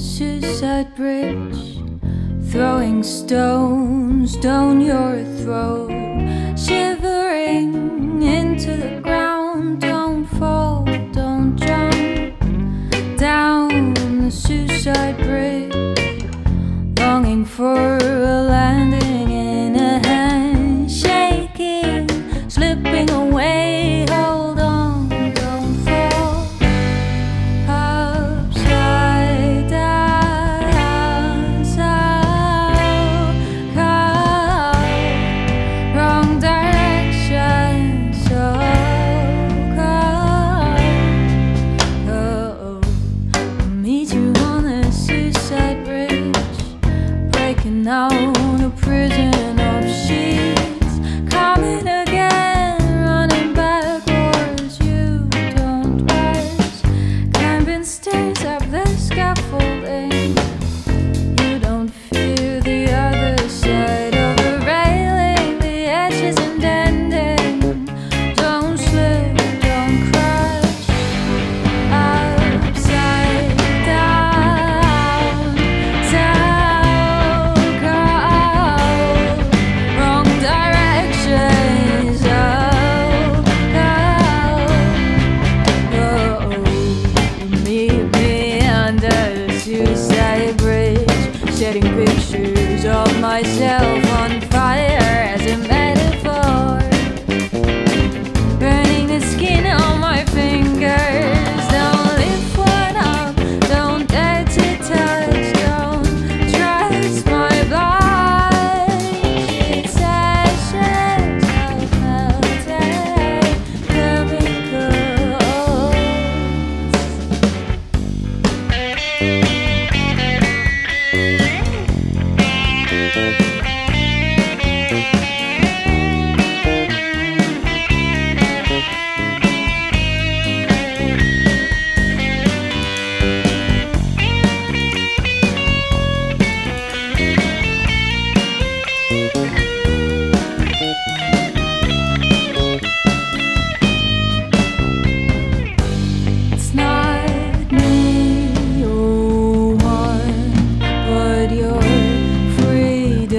suicide bridge, throwing stones down your throat, breaking out of prison myself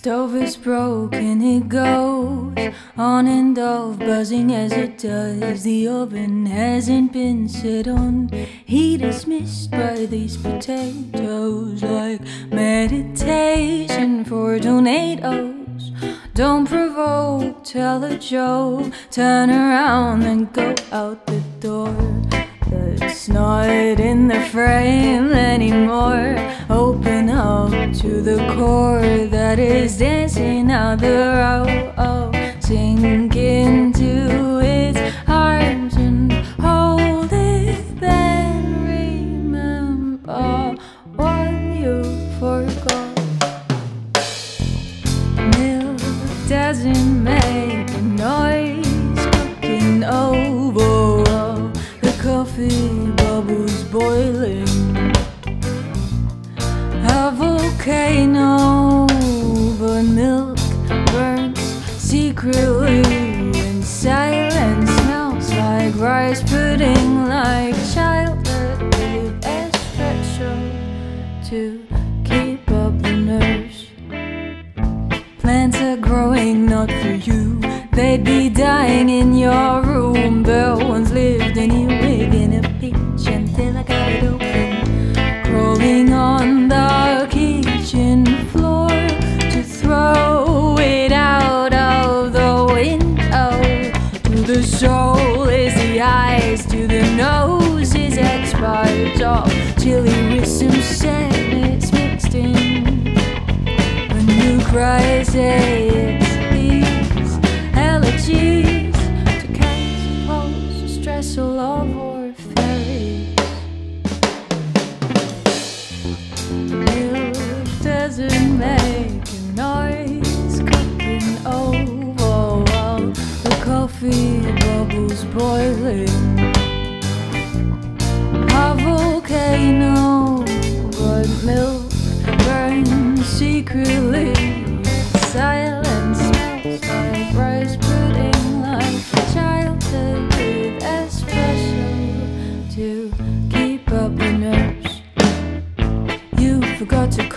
stove is broken, it goes on and off, buzzing as it does. The oven hasn't been set on. Heat is missed by these potatoes, like meditation for tornadoes. Don't provoke, tell a joke, turn around and go out the door. That's not in the frame anymore. Open up to the core that is dancing out the row. Oh, sink into its arms and hold it. Then remember what you forgot. Milk doesn't make a noise coffee bubbles boiling. A volcano, but milk burns secretly in silence. Smells like rice pudding, like childhood espresso to keep up the nerves. Plants are growing not for you. They'd be dying in your room. The ones lived in a wig in a pitch until I got it open. Crawling on the kitchen floor to throw it out of the window. To the soul is the eyes, to the nose is expired of chili with some sadness mixed in. vessel of our ferries Milk doesn't make a noise Cooking over while the coffee bubbles boiling. A volcano, but milk burns secretly. Silence smells like rice.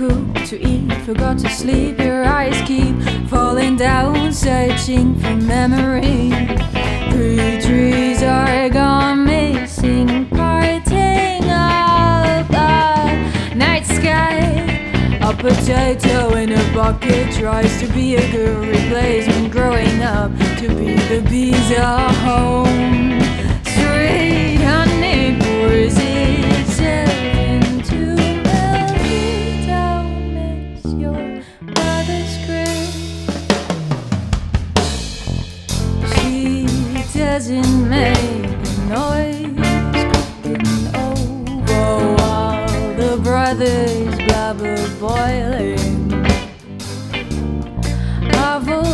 Or to eat, forgot to sleep. Your eyes keep falling down, searching for memory. Three trees are gone missing, parting up a night sky. A potato in a bucket tries to be a good replacement. Growing up to be the bees a home. Sweet doesn't make a noise cooking over while the brothers blubber boiling. A